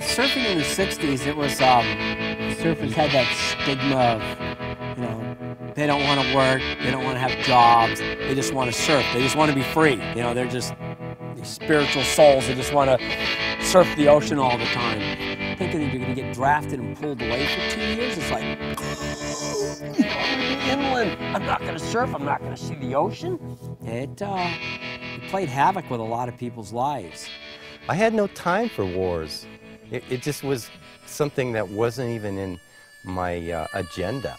Surfing in the 60s, it was, um, surfers had that stigma of, you know, they don't want to work, they don't want to have jobs, they just want to surf, they just want to be free. You know, they're just spiritual souls that just want to surf the ocean all the time. Thinking that you're going to get drafted and pulled away for two years, it's like, inland, I'm not going to surf, I'm not going to see the ocean. It, uh, it played havoc with a lot of people's lives. I had no time for wars. It, it just was something that wasn't even in my uh, agenda.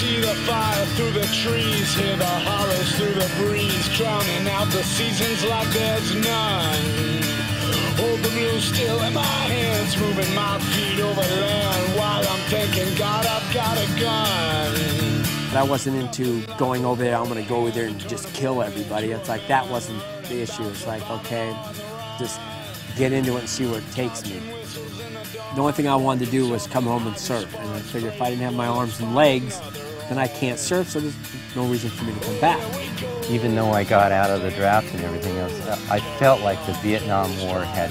See the fire through the trees, hear the hollows through the breeze, drowning out the seasons like there's none. Hold the blue still in my hands, moving my feet over land while I'm God, I've got a gun. But I wasn't into going over there, I'm gonna go over there and just kill everybody. It's like that wasn't the issue. It's like, okay, just get into it and see where it takes me. The only thing I wanted to do was come home and surf. And I figured if I didn't have my arms and legs, then I can't surf, so there's no reason for me to come back. Even though I got out of the draft and everything else, I felt like the Vietnam War had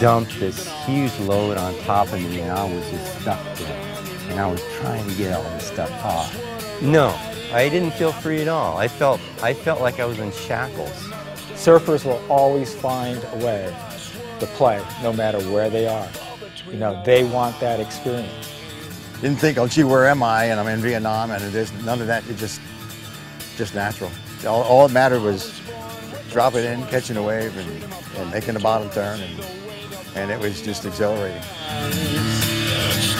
dumped this huge load on top of me and I was just stuck there. And I was trying to get all this stuff off. No, I didn't feel free at all. I felt, I felt like I was in shackles. Surfers will always find a way to play, no matter where they are. You know, they want that experience. Didn't think, oh gee, where am I? And I'm in Vietnam, and it is none of that. It just, just natural. All, all that mattered was dropping in, catching a wave, and, and making the bottom turn, and, and it was just exhilarating.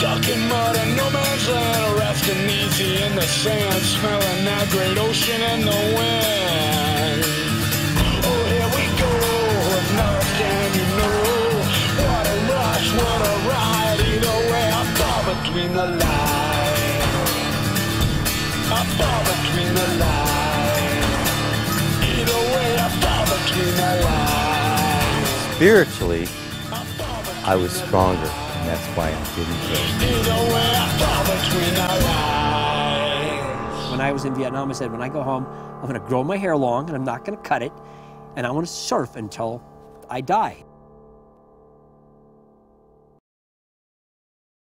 Stuck in mud and no man's land, resting easy in the sand, smelling that great ocean and the wind. Oh, here we go, you know. What a rush, what a ride, either way I fall between the lines. I fall between the lines. Either way I fall between the lines. Spiritually, I was stronger, and that's why I didn't go. Either way I fall between the lines. When I was in Vietnam, I said, when I go home, I'm gonna grow my hair long and I'm not gonna cut it, and I wanna surf until I die.